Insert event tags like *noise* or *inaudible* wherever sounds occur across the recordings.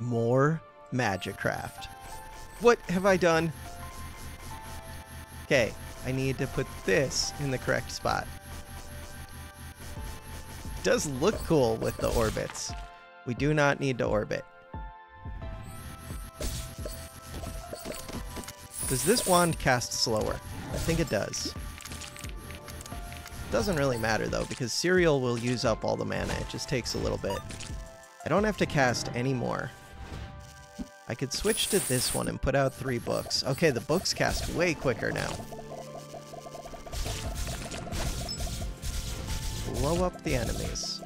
More Magicraft. What have I done? Okay, I need to put this in the correct spot. does look cool with the orbits. We do not need to orbit. Does this wand cast slower? I think it does. Doesn't really matter though, because Cereal will use up all the mana. It just takes a little bit. I don't have to cast any more. I could switch to this one and put out three books. Okay, the books cast way quicker now. Blow up the enemies.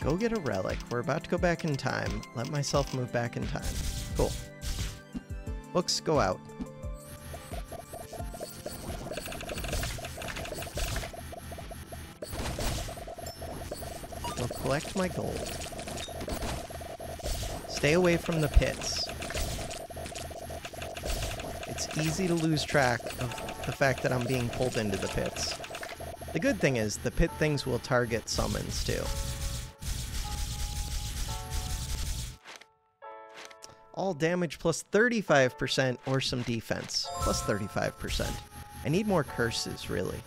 Go get a relic. We're about to go back in time. Let myself move back in time. Cool. Books go out. Collect my gold. Stay away from the pits. It's easy to lose track of the fact that I'm being pulled into the pits. The good thing is, the pit things will target summons too. All damage plus 35% or some defense. Plus 35%. I need more curses, really.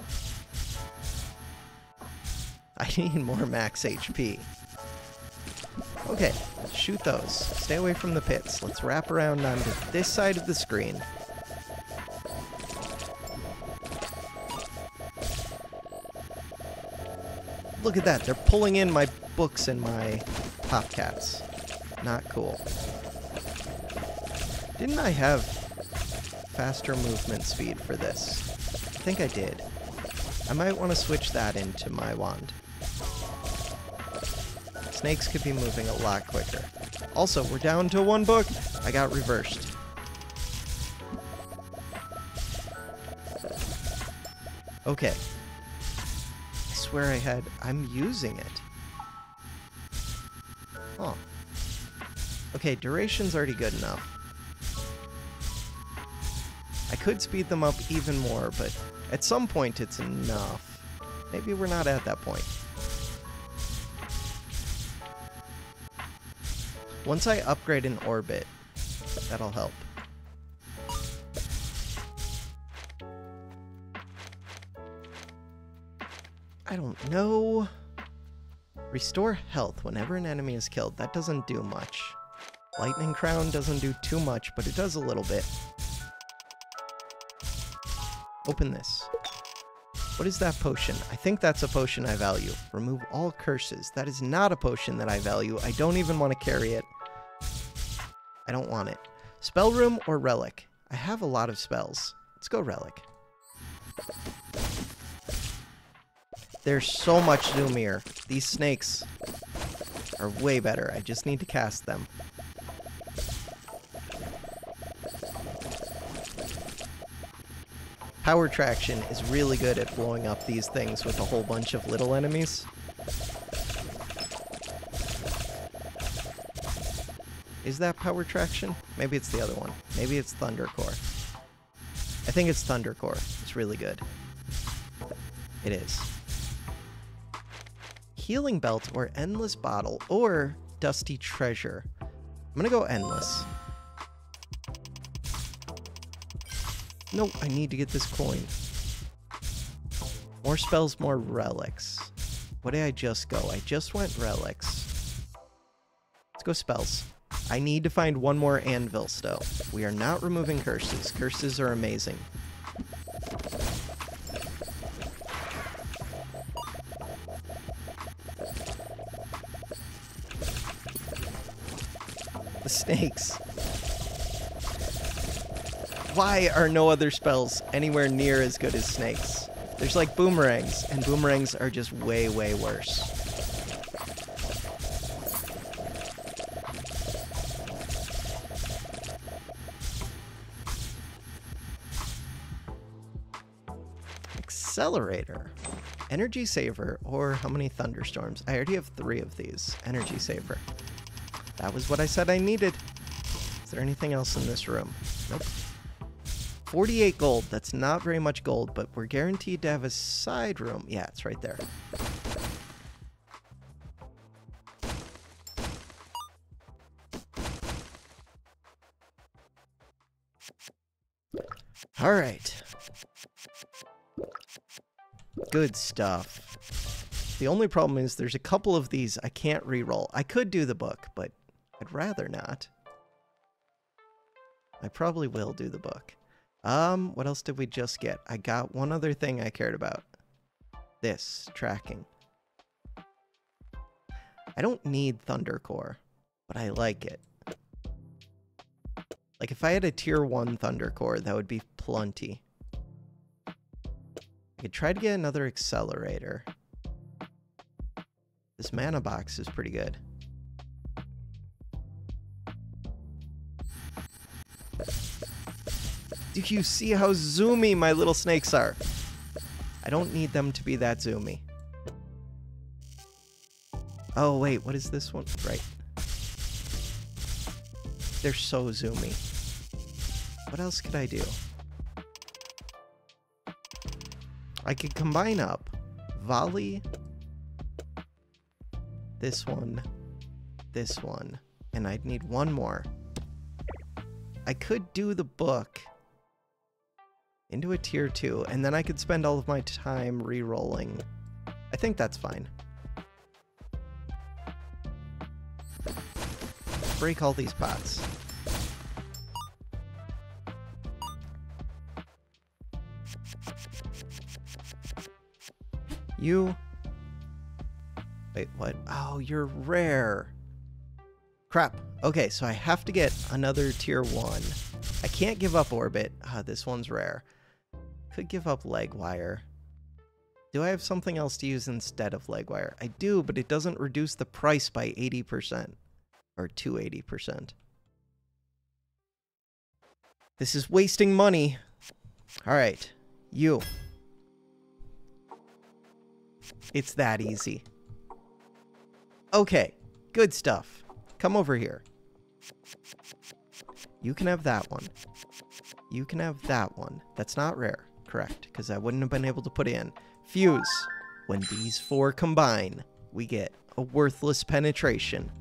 Need more max HP. Okay, shoot those. Stay away from the pits. Let's wrap around onto this side of the screen. Look at that, they're pulling in my books and my top cats. Not cool. Didn't I have faster movement speed for this? I think I did. I might want to switch that into my wand. Snakes could be moving a lot quicker. Also, we're down to one book. I got reversed. Okay. I swear I had... I'm using it. Oh. Okay, duration's already good enough. I could speed them up even more, but at some point it's enough. Maybe we're not at that point. Once I upgrade an orbit, that'll help. I don't know. Restore health whenever an enemy is killed. That doesn't do much. Lightning Crown doesn't do too much, but it does a little bit. Open this. What is that potion? I think that's a potion I value. Remove all curses. That is not a potion that I value. I don't even want to carry it. I don't want it. Spell room or relic? I have a lot of spells. Let's go relic. There's so much zoomier. These snakes are way better. I just need to cast them. Power Traction is really good at blowing up these things with a whole bunch of little enemies. Is that Power Traction? Maybe it's the other one. Maybe it's Thunder Core. I think it's Thunder Core. It's really good. It is. Healing Belt or Endless Bottle or Dusty Treasure. I'm gonna go Endless. No, I need to get this coin. More spells, more relics. What did I just go? I just went relics. Let's go spells. I need to find one more anvil still. We are not removing curses. Curses are amazing. The snakes. Why are no other spells anywhere near as good as snakes? There's like boomerangs, and boomerangs are just way, way worse. Accelerator. Energy Saver, or how many thunderstorms? I already have three of these. Energy Saver. That was what I said I needed. Is there anything else in this room? Nope. 48 gold. That's not very much gold, but we're guaranteed to have a side room. Yeah, it's right there. All right. Good stuff. The only problem is there's a couple of these I can't re-roll. I could do the book, but I'd rather not. I probably will do the book. Um, what else did we just get? I got one other thing I cared about. This, tracking. I don't need Thunder Core, but I like it. Like, if I had a tier 1 Thunder Core, that would be plenty. I could try to get another accelerator. This mana box is pretty good. Do you see how zoomy my little snakes are? I don't need them to be that zoomy. Oh, wait, what is this one? Right. They're so zoomy. What else could I do? I could combine up volley, this one, this one, and I'd need one more. I could do the book into a tier 2, and then I could spend all of my time re-rolling. I think that's fine. Break all these pots. You... Wait, what? Oh, you're rare. Crap. Okay, so I have to get another tier 1. I can't give up Orbit. Ah, this one's rare. Could give up leg wire. Do I have something else to use instead of leg wire? I do, but it doesn't reduce the price by 80%. Or to 80%. This is wasting money. Alright. You. It's that easy. Okay. Good stuff. Come over here. You can have that one. You can have that one. That's not rare correct, because I wouldn't have been able to put in. Fuse. When these four combine, we get a worthless penetration.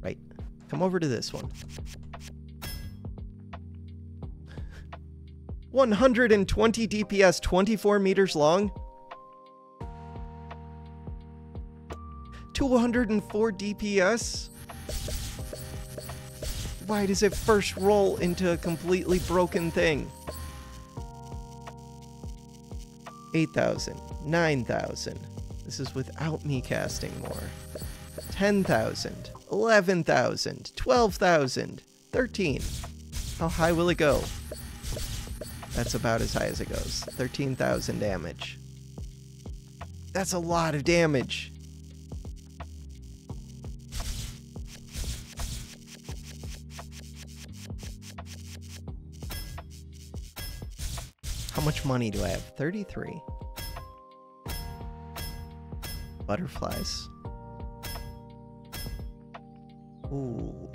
Right. Come over to this one. 120 DPS, 24 meters long. 204 DPS. Why does it first roll into a completely broken thing? 8,000, 9,000. This is without me casting more. 10,000, 11,000, 12,000, 13. How high will it go? That's about as high as it goes. 13,000 damage. That's a lot of damage. Money do I have? 33. Butterflies. Ooh.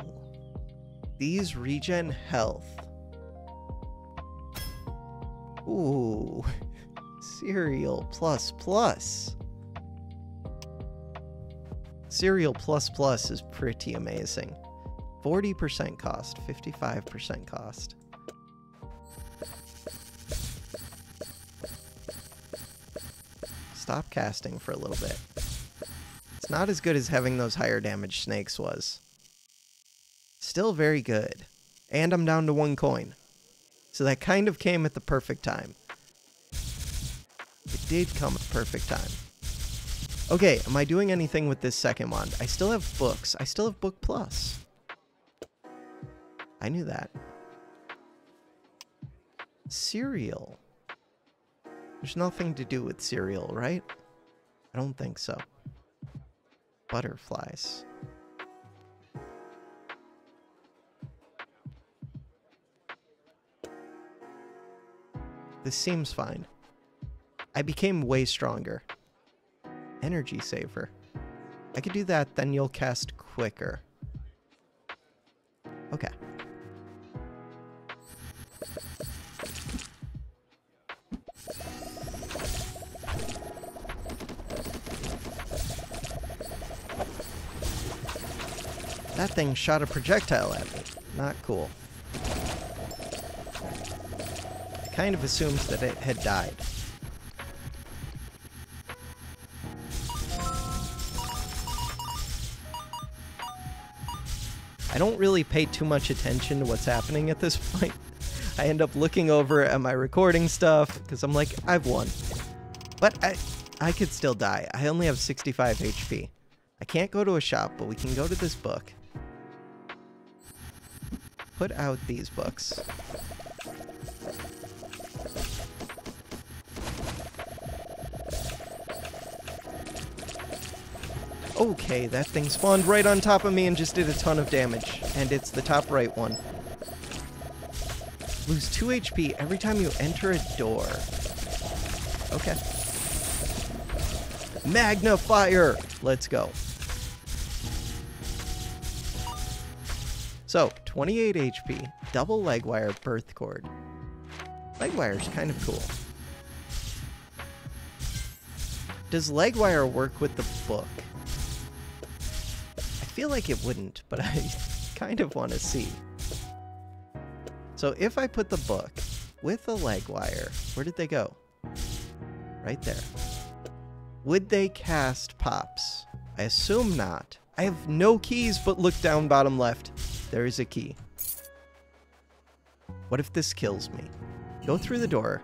These regen health. Ooh. *laughs* Cereal plus plus. Cereal plus plus is pretty amazing. 40% cost, 55% cost. Stop casting for a little bit. It's not as good as having those higher damage snakes was. Still very good. And I'm down to one coin. So that kind of came at the perfect time. It did come at the perfect time. Okay, am I doing anything with this second wand? I still have books. I still have Book Plus. I knew that. Cereal. There's nothing to do with cereal, right? I don't think so. Butterflies. This seems fine. I became way stronger. Energy saver. I could do that, then you'll cast quicker. Okay. That thing shot a projectile at me. Not cool. I kind of assumes that it had died. I don't really pay too much attention to what's happening at this *laughs* point. I end up looking over at my recording stuff because I'm like, I've won. But I, I could still die. I only have 65 HP. I can't go to a shop, but we can go to this book. Put out these books. Okay, that thing spawned right on top of me and just did a ton of damage. And it's the top right one. Lose 2 HP every time you enter a door. Okay. Magnifier! Let's go. So, 28 HP, double leg wire birth cord. Leg wire's kind of cool. Does leg wire work with the book? I feel like it wouldn't, but I *laughs* kind of want to see. So if I put the book with the leg wire, where did they go? Right there. Would they cast pops? I assume not. I have no keys, but look down bottom left. There is a key. What if this kills me? Go through the door.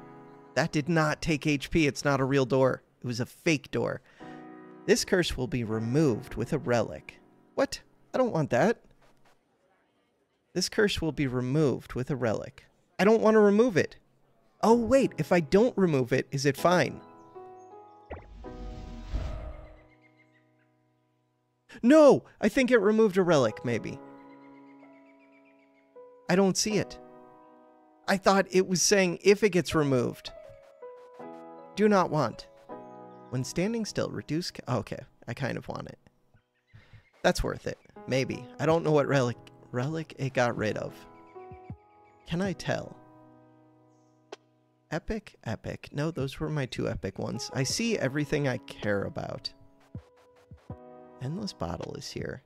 That did not take HP. It's not a real door. It was a fake door. This curse will be removed with a relic. What? I don't want that. This curse will be removed with a relic. I don't want to remove it. Oh, wait. If I don't remove it, is it fine? No! I think it removed a relic, maybe. I don't see it. I thought it was saying if it gets removed. Do not want. When standing still, reduce... Oh, okay, I kind of want it. That's worth it. Maybe. I don't know what relic, relic it got rid of. Can I tell? Epic, epic. No, those were my two epic ones. I see everything I care about. Endless bottle is here.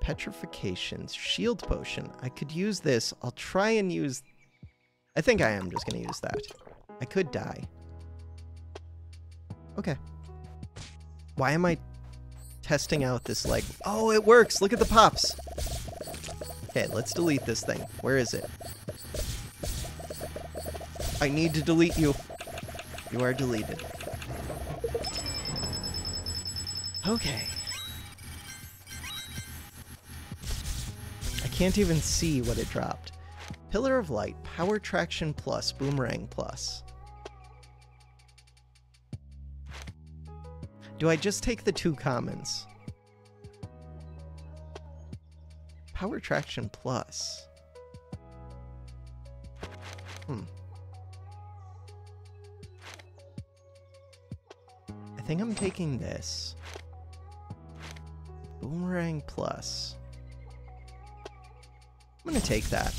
Petrifications. Shield potion. I could use this. I'll try and use... I think I am just going to use that. I could die. Okay. Why am I testing out this like... Oh, it works! Look at the pops! Okay, let's delete this thing. Where is it? I need to delete you. You are deleted. Okay. Can't even see what it dropped. Pillar of Light, Power Traction Plus, Boomerang Plus. Do I just take the two commons? Power Traction Plus. Hmm. I think I'm taking this. Boomerang Plus. I'm gonna take that.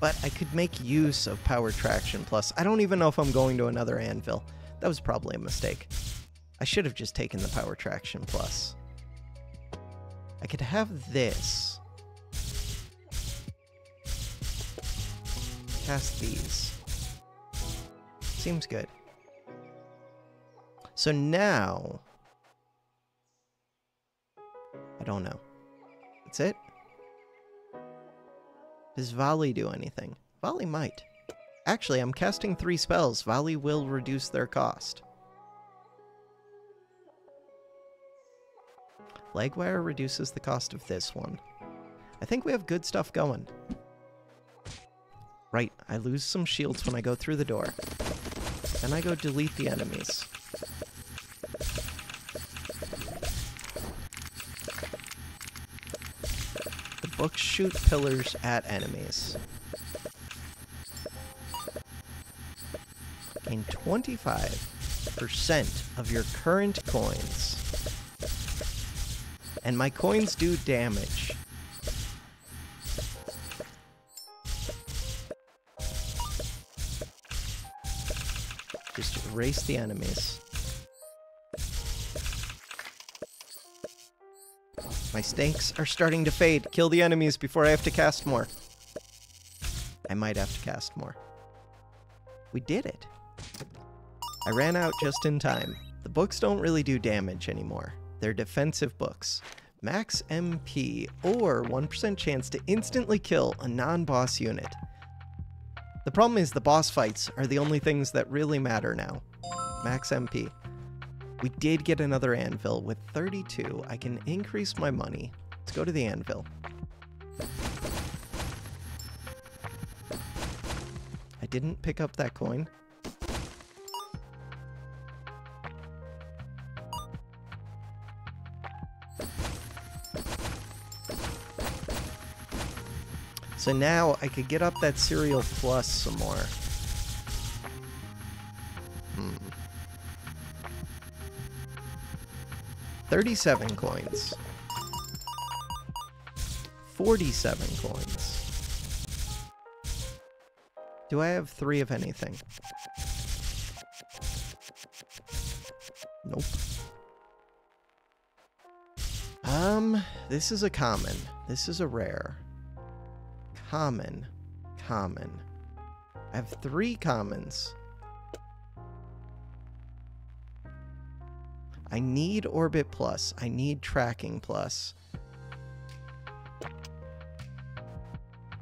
But I could make use of Power Traction Plus. I don't even know if I'm going to another anvil. That was probably a mistake. I should have just taken the Power Traction Plus. I could have this. Cast these. Seems good. So now... I don't know. That's it? Does Volley do anything? Volley might. Actually, I'm casting three spells. Volley will reduce their cost. Legwire reduces the cost of this one. I think we have good stuff going. Right, I lose some shields when I go through the door. Then I go delete the enemies. Shoot pillars at enemies. Gain 25% of your current coins. And my coins do damage. Just erase the enemies. My snakes are starting to fade. Kill the enemies before I have to cast more. I might have to cast more. We did it. I ran out just in time. The books don't really do damage anymore. They're defensive books. Max MP, or 1% chance to instantly kill a non-boss unit. The problem is the boss fights are the only things that really matter now. Max MP. We did get another anvil. With 32, I can increase my money. Let's go to the anvil. I didn't pick up that coin. So now I could get up that cereal plus some more. 37 coins. 47 coins. Do I have three of anything? Nope. Um, this is a common. This is a rare. Common. Common. I have three commons. I need Orbit Plus. I need Tracking Plus.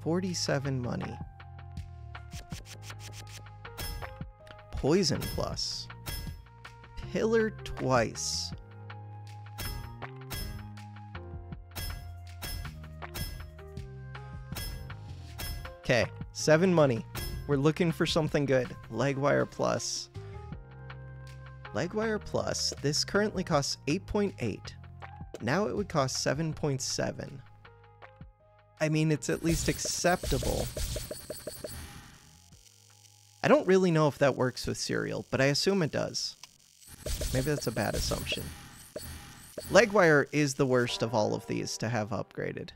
47 money. Poison Plus. Pillar twice. Okay, seven money. We're looking for something good. Legwire Plus. Legwire Plus, this currently costs 8.8. Now it would cost 7.7. I mean, it's at least acceptable. I don't really know if that works with cereal, but I assume it does. Maybe that's a bad assumption. Legwire is the worst of all of these to have upgraded.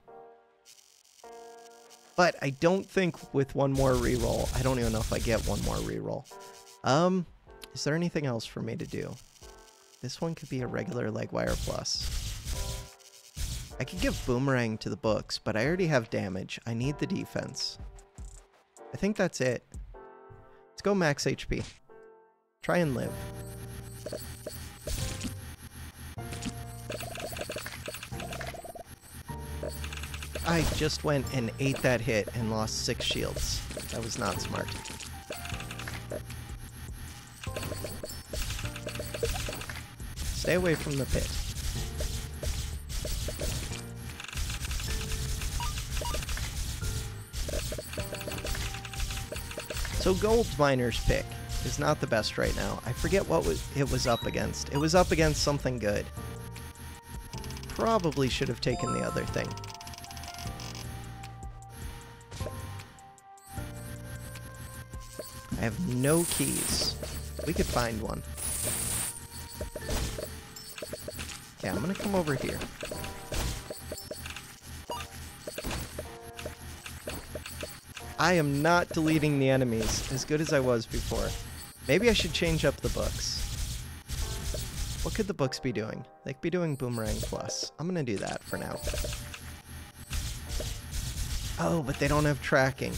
But I don't think with one more reroll, I don't even know if I get one more reroll. Um, is there anything else for me to do? This one could be a regular Legwire Plus. I could give Boomerang to the books, but I already have damage. I need the defense. I think that's it. Let's go max HP. Try and live. I just went and ate that hit and lost six shields. That was not smart. Stay away from the pit. So Gold Miner's pick is not the best right now. I forget what it was up against. It was up against something good. Probably should have taken the other thing. I have no keys. We could find one. Okay, I'm gonna come over here. I am not deleting the enemies as good as I was before. Maybe I should change up the books. What could the books be doing? They could be doing Boomerang Plus. I'm gonna do that for now. Oh, but they don't have tracking.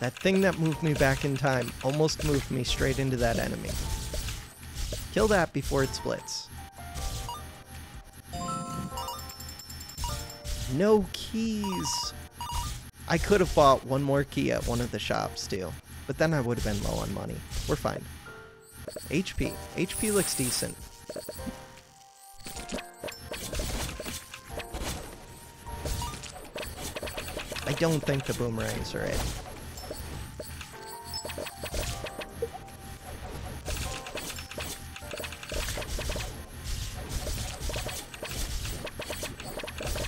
That thing that moved me back in time almost moved me straight into that enemy. Kill that before it splits. No keys! I could have bought one more key at one of the shops too, but then I would have been low on money. We're fine. HP. HP looks decent. I don't think the boomerangs are it.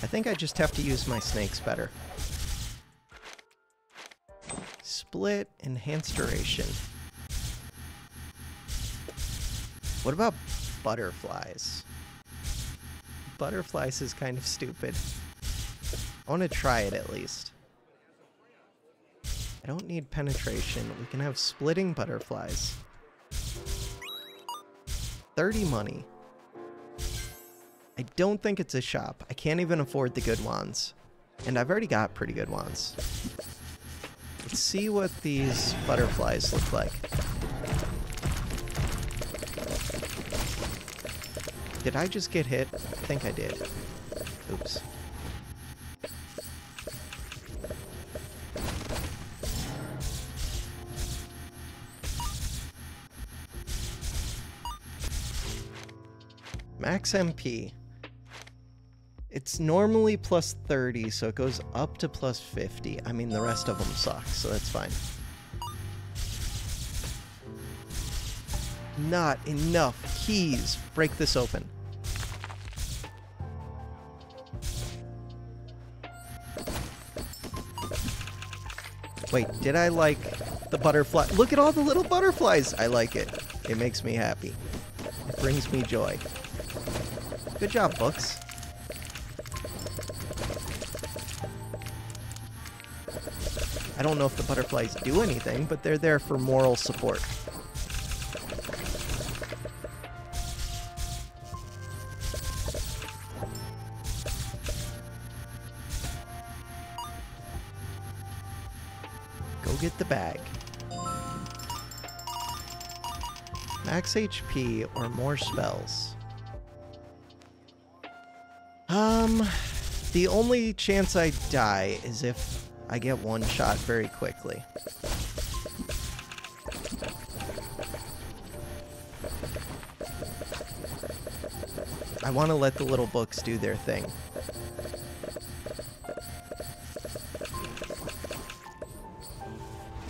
Think I just have to use my snakes better. Split, enhanced duration. What about butterflies? Butterflies is kind of stupid. I want to try it at least. I don't need penetration. We can have splitting butterflies. 30 money. I don't think it's a shop. I can't even afford the good wands. And I've already got pretty good wands. Let's see what these butterflies look like. Did I just get hit? I think I did. Oops. Max MP. It's normally plus 30, so it goes up to plus 50. I mean, the rest of them suck, so that's fine. Not enough keys. Break this open. Wait, did I like the butterfly? Look at all the little butterflies. I like it. It makes me happy. It brings me joy. Good job, books. I don't know if the butterflies do anything, but they're there for moral support. Go get the bag. Max HP or more spells. Um, the only chance I die is if I get one shot very quickly. I want to let the little books do their thing.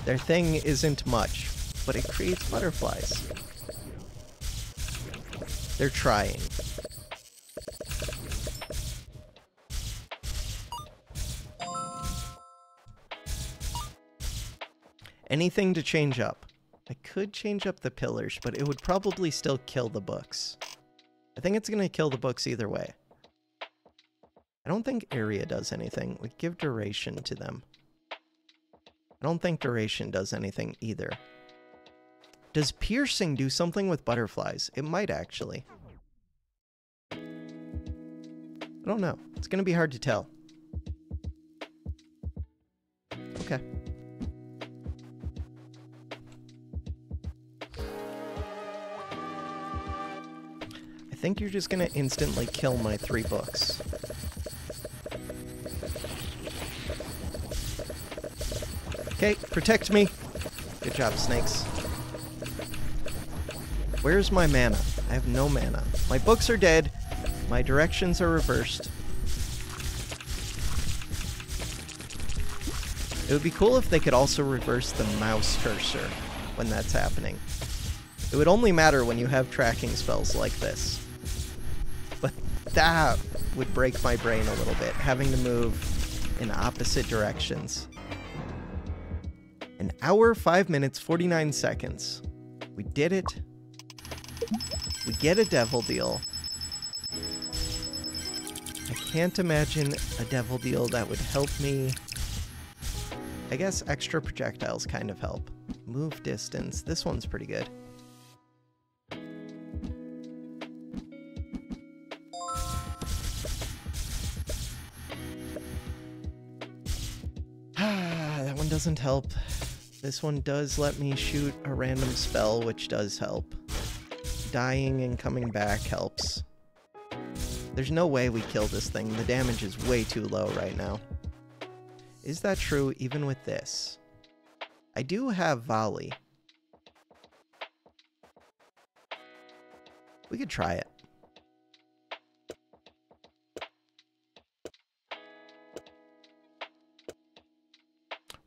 Their thing isn't much, but it creates butterflies. They're trying. Anything to change up. I could change up the pillars, but it would probably still kill the books. I think it's going to kill the books either way. I don't think area does anything. We give duration to them. I don't think duration does anything either. Does piercing do something with butterflies? It might actually. I don't know. It's going to be hard to tell. Okay. Think you're just gonna instantly kill my three books. Okay, protect me. Good job, snakes. Where's my mana? I have no mana. My books are dead. My directions are reversed. It would be cool if they could also reverse the mouse cursor when that's happening. It would only matter when you have tracking spells like this that would break my brain a little bit, having to move in opposite directions. An hour, 5 minutes, 49 seconds. We did it. We get a devil deal. I can't imagine a devil deal that would help me. I guess extra projectiles kind of help. Move distance. This one's pretty good. Doesn't help. This one does let me shoot a random spell, which does help. Dying and coming back helps. There's no way we kill this thing. The damage is way too low right now. Is that true even with this? I do have volley. We could try it.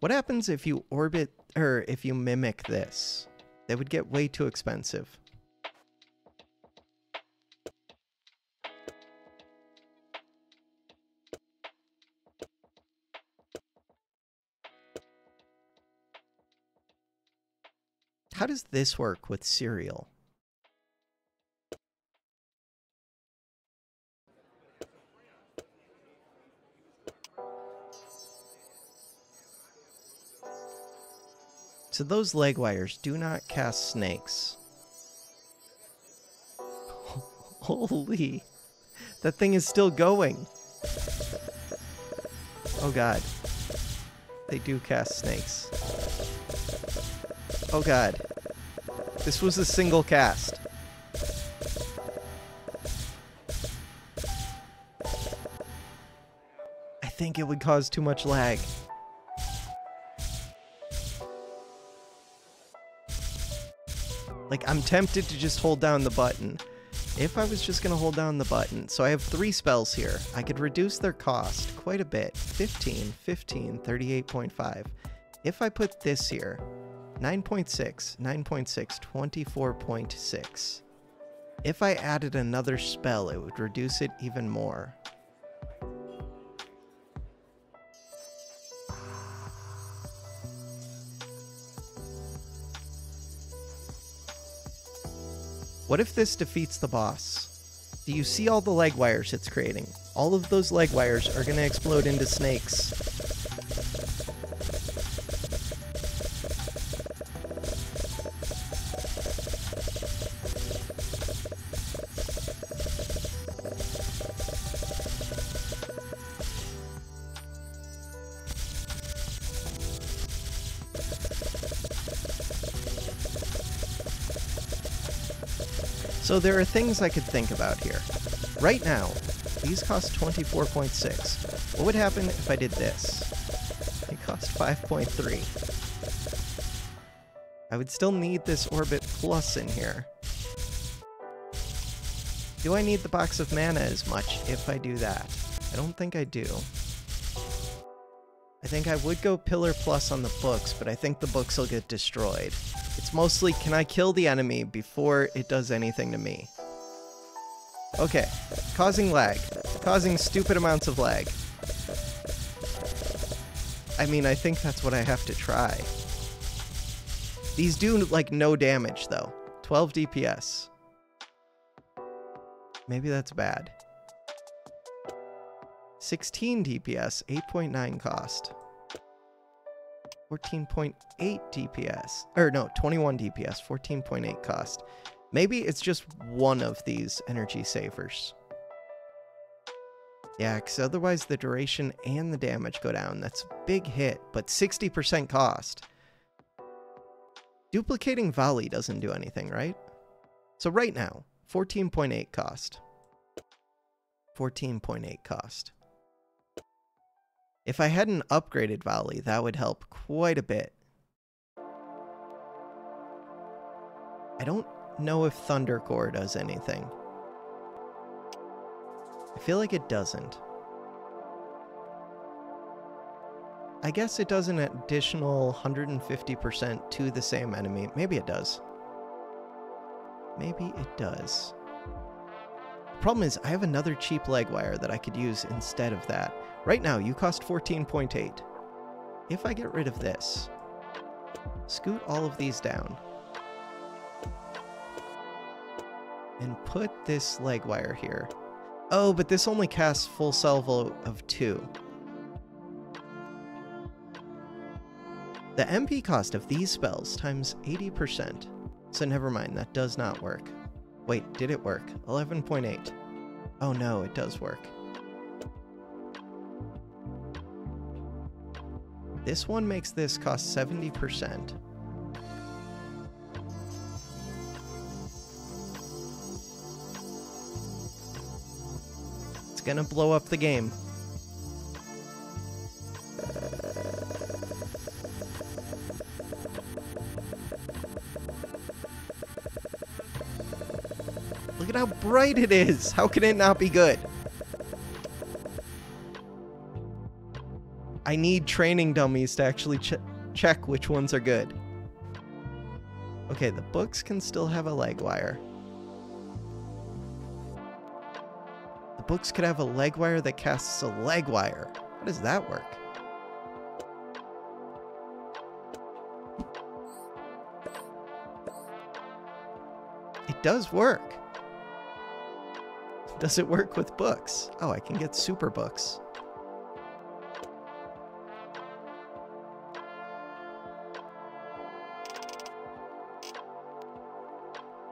What happens if you orbit, or if you mimic this? That would get way too expensive. How does this work with cereal? So those leg wires do not cast snakes. *laughs* Holy. That thing is still going. Oh god. They do cast snakes. Oh god. This was a single cast. I think it would cause too much lag. Like, I'm tempted to just hold down the button. If I was just going to hold down the button, so I have three spells here. I could reduce their cost quite a bit. 15, 15, 38.5. If I put this here, 9.6, 9.6, 24.6. If I added another spell, it would reduce it even more. What if this defeats the boss? Do you see all the leg wires it's creating? All of those leg wires are going to explode into snakes. So there are things I could think about here. Right now, these cost 24.6. What would happen if I did this? It cost 5.3. I would still need this Orbit Plus in here. Do I need the box of mana as much if I do that? I don't think I do. I think I would go Pillar Plus on the books, but I think the books will get destroyed. It's mostly, can I kill the enemy before it does anything to me? Okay, causing lag. Causing stupid amounts of lag. I mean, I think that's what I have to try. These do, like, no damage, though. 12 DPS. Maybe that's bad. 16 DPS, 8.9 cost. 14.8 DPS. Or no, 21 DPS, 14.8 cost. Maybe it's just one of these energy savers. Yeah, because otherwise the duration and the damage go down. That's a big hit, but 60% cost. Duplicating volley doesn't do anything, right? So right now, 14.8 cost. 14.8 cost. If I had an upgraded volley, that would help quite a bit. I don't know if Thunder Core does anything. I feel like it doesn't. I guess it does an additional 150% to the same enemy. Maybe it does. Maybe it does. The problem is, I have another cheap leg wire that I could use instead of that. Right now, you cost 14.8. If I get rid of this, scoot all of these down, and put this leg wire here. Oh, but this only casts full salvo of two. The MP cost of these spells times 80%. So never mind, that does not work. Wait, did it work? 11.8. Oh no, it does work. This one makes this cost 70%. It's gonna blow up the game. Look at how bright it is! How can it not be good? I need training dummies to actually ch check which ones are good. Okay, the books can still have a leg wire. The books could have a leg wire that casts a leg wire. How does that work? It does work. Does it work with books? Oh, I can get super books.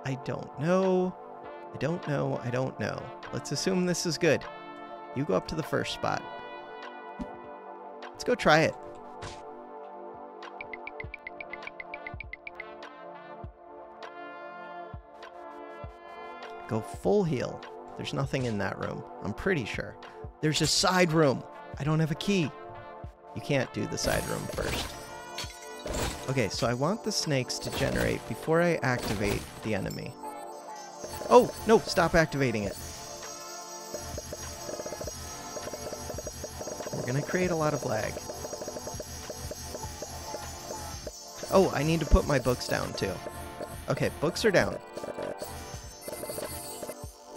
I don't know. I don't know. I don't know. Let's assume this is good. You go up to the first spot. Let's go try it. Go full heal. There's nothing in that room. I'm pretty sure. There's a side room. I don't have a key. You can't do the side room first. Okay, so I want the snakes to generate before I activate the enemy. Oh, no, stop activating it. We're gonna create a lot of lag. Oh, I need to put my books down too. Okay, books are down.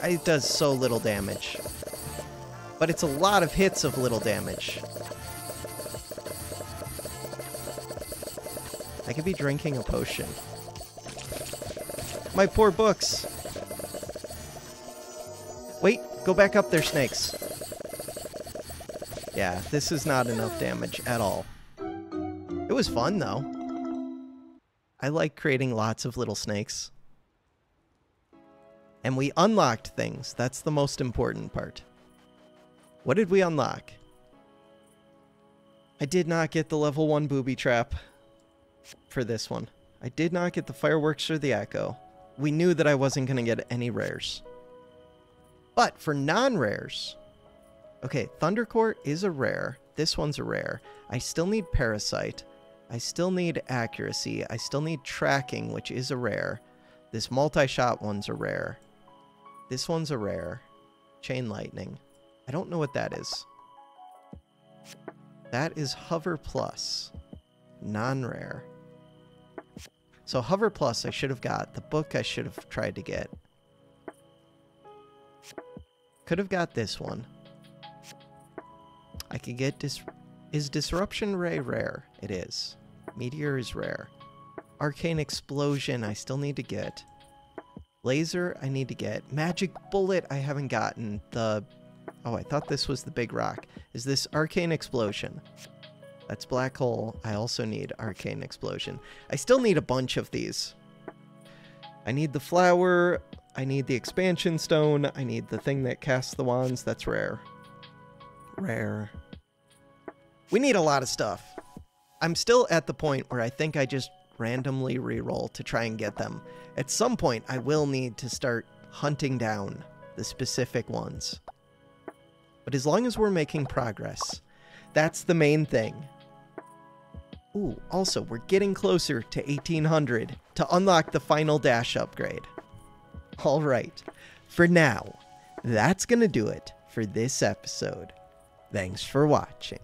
It does so little damage. But it's a lot of hits of little damage. I could be drinking a potion. My poor books. Wait, go back up there, snakes. Yeah, this is not enough damage at all. It was fun, though. I like creating lots of little snakes. And we unlocked things. That's the most important part. What did we unlock? I did not get the level 1 booby trap for this one. I did not get the fireworks or the echo. We knew that I wasn't going to get any rares. But for non-rares... Okay, Thunder Court is a rare. This one's a rare. I still need Parasite. I still need Accuracy. I still need Tracking, which is a rare. This multi-shot one's a rare. This one's a rare. Chain Lightning. I don't know what that is. That is Hover Plus. Non-rare. So Hover Plus I should have got. The book I should have tried to get. Could have got this one. I could get dis... Is Disruption Ray rare? It is. Meteor is rare. Arcane Explosion I still need to get. Laser, I need to get. Magic Bullet, I haven't gotten. The... Oh, I thought this was the big rock. Is this Arcane Explosion? That's Black Hole. I also need Arcane Explosion. I still need a bunch of these. I need the flower. I need the expansion stone. I need the thing that casts the wands. That's rare. Rare. We need a lot of stuff. I'm still at the point where I think I just randomly reroll to try and get them. At some point, I will need to start hunting down the specific ones. But as long as we're making progress, that's the main thing. Ooh, also, we're getting closer to 1800 to unlock the final dash upgrade. Alright, for now, that's gonna do it for this episode. Thanks for watching.